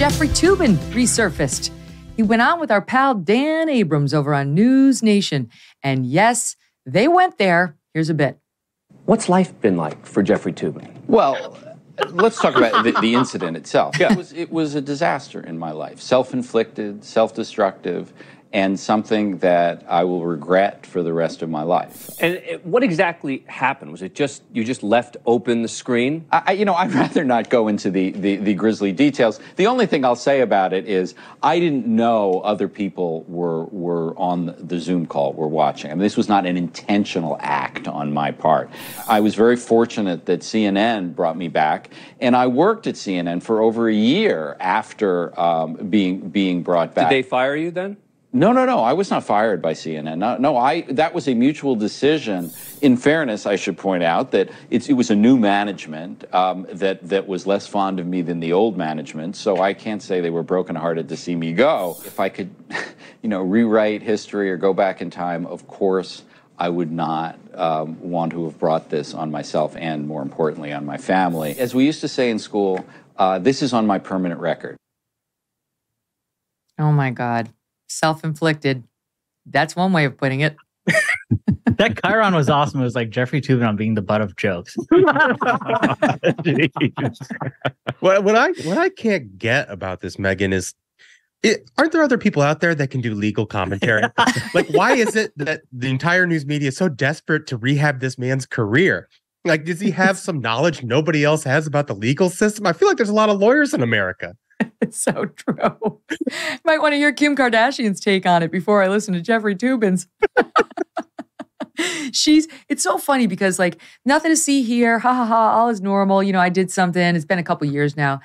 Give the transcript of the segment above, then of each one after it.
Jeffrey Toobin resurfaced. He went on with our pal Dan Abrams over on News Nation. And yes, they went there. Here's a bit. What's life been like for Jeffrey Toobin? Well, let's talk about the, the incident itself. Yeah. It, was, it was a disaster in my life, self inflicted, self destructive and something that I will regret for the rest of my life. And what exactly happened? Was it just you just left open the screen? I, you know, I'd rather not go into the, the, the grisly details. The only thing I'll say about it is I didn't know other people were were on the Zoom call, were watching. I mean, this was not an intentional act on my part. I was very fortunate that CNN brought me back, and I worked at CNN for over a year after um, being being brought back. Did they fire you then? No, no, no. I was not fired by CNN. No, no, I that was a mutual decision. In fairness, I should point out that it was a new management um, that that was less fond of me than the old management. So I can't say they were brokenhearted to see me go. If I could, you know, rewrite history or go back in time, of course. I would not um, want to have brought this on myself and, more importantly, on my family. As we used to say in school, uh, this is on my permanent record. Oh my God self inflicted. That's one way of putting it. that Chiron was awesome. It was like Jeffrey Toobin on being the butt of jokes. what, what I what I can't get about this, Megyn is it, aren't there other people out there that can do legal commentary? like, why is it that the entire news media is so desperate to rehab this man's career? Like, does he have some knowledge nobody else has about the legal system? I feel like there's a lot of lawyers in America. It's so true. Might want to hear Kim Kardashian's take on it before I listen to Jeffrey Toobin's. She's it's so funny because like nothing to see here. Ha ha ha, all is normal. You know, I did something. It's been a couple years now.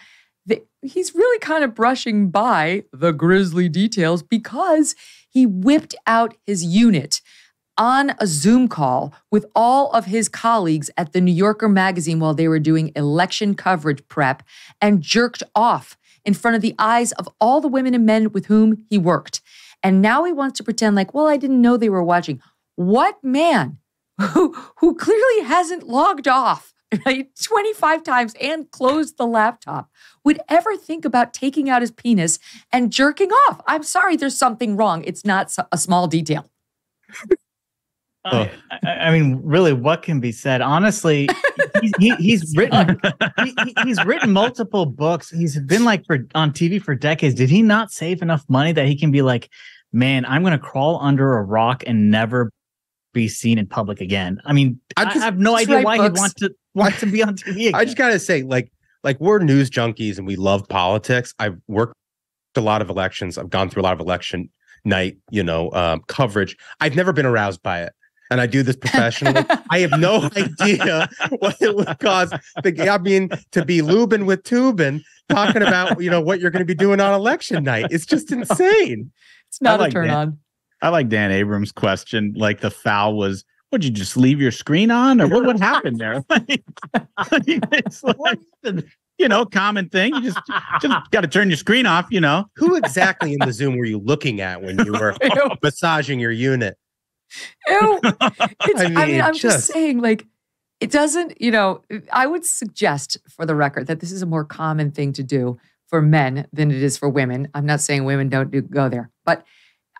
The, he's really kind of brushing by the grisly details because he whipped out his unit on a Zoom call with all of his colleagues at the New Yorker magazine while they were doing election coverage prep and jerked off in front of the eyes of all the women and men with whom he worked. And now he wants to pretend like, well, I didn't know they were watching. What man who, who clearly hasn't logged off right, 25 times and closed the laptop would ever think about taking out his penis and jerking off? I'm sorry, there's something wrong. It's not a small detail. I, I, mean, really, what can be said? Honestly, he's, he, he's written he, he's written multiple books. He's been like for on TV for decades. Did he not save enough money that he can be like, man, I'm going to crawl under a rock and never be seen in public again? I mean, I, just, I have no idea why books. he'd want to want to be on TV. Again. I just gotta say, like, like we're news junkies and we love politics. I've worked a lot of elections. I've gone through a lot of election night, you know, um, coverage. I've never been aroused by it and I do this professionally, I have no idea what it would cause. The, I mean, to be lubing with Toobin talking about, you know, what you're going to be doing on election night. It's just insane. It's not like a turn Dan, on. I like Dan Abrams' question. Like the foul was, would you just leave your screen on or what would happen there? it's like, you know, common thing. You just just got to turn your screen off, you know. Who exactly in the Zoom were you looking at when you were massaging your unit? Ew. I mean, I mean I'm just, just saying, like, it doesn't, you know, I would suggest for the record that this is a more common thing to do for men than it is for women. I'm not saying women don't do, go there, but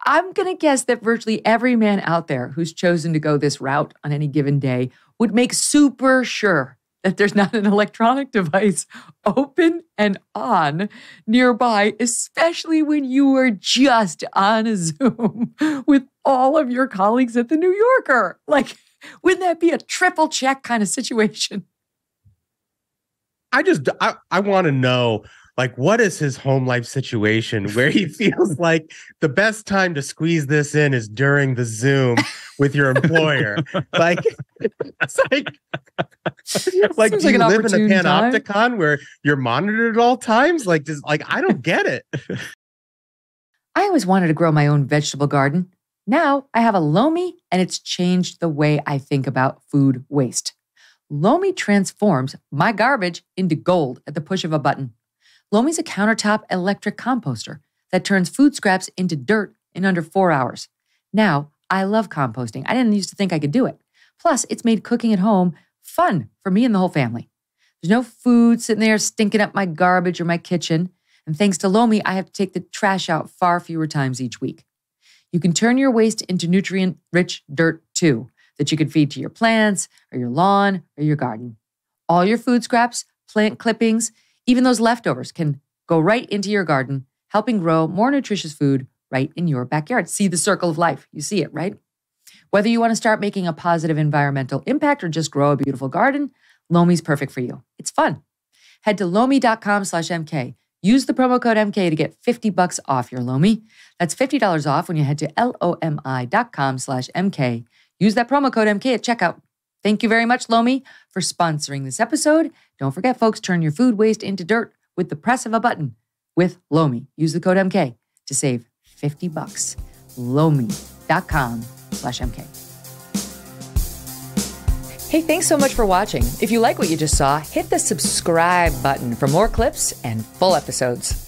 I'm going to guess that virtually every man out there who's chosen to go this route on any given day would make super sure that there's not an electronic device open and on nearby, especially when you are just on a Zoom with all of your colleagues at the New Yorker. Like, wouldn't that be a triple check kind of situation? I just I, I want to know like what is his home life situation where he feels like the best time to squeeze this in is during the zoom with your employer like it's like like do you live in a panopticon time. where you're monitored at all times like just like i don't get it i always wanted to grow my own vegetable garden now i have a lomi and it's changed the way i think about food waste lomi transforms my garbage into gold at the push of a button Lomi's a countertop electric composter that turns food scraps into dirt in under four hours. Now, I love composting. I didn't used to think I could do it. Plus, it's made cooking at home fun for me and the whole family. There's no food sitting there stinking up my garbage or my kitchen. And thanks to Lomi, I have to take the trash out far fewer times each week. You can turn your waste into nutrient rich dirt too, that you can feed to your plants or your lawn or your garden. All your food scraps, plant clippings, even those leftovers can go right into your garden, helping grow more nutritious food right in your backyard. See the circle of life. You see it, right? Whether you want to start making a positive environmental impact or just grow a beautiful garden, Lomi's perfect for you. It's fun. Head to lomi.com slash MK. Use the promo code MK to get 50 bucks off your Lomi. That's $50 off when you head to L-O-M-I.com slash MK. Use that promo code MK at checkout. Thank you very much, Lomi, for sponsoring this episode. Don't forget, folks, turn your food waste into dirt with the press of a button with Lomi. Use the code MK to save 50 bucks. Lomi.com slash MK. Hey, thanks so much for watching. If you like what you just saw, hit the subscribe button for more clips and full episodes.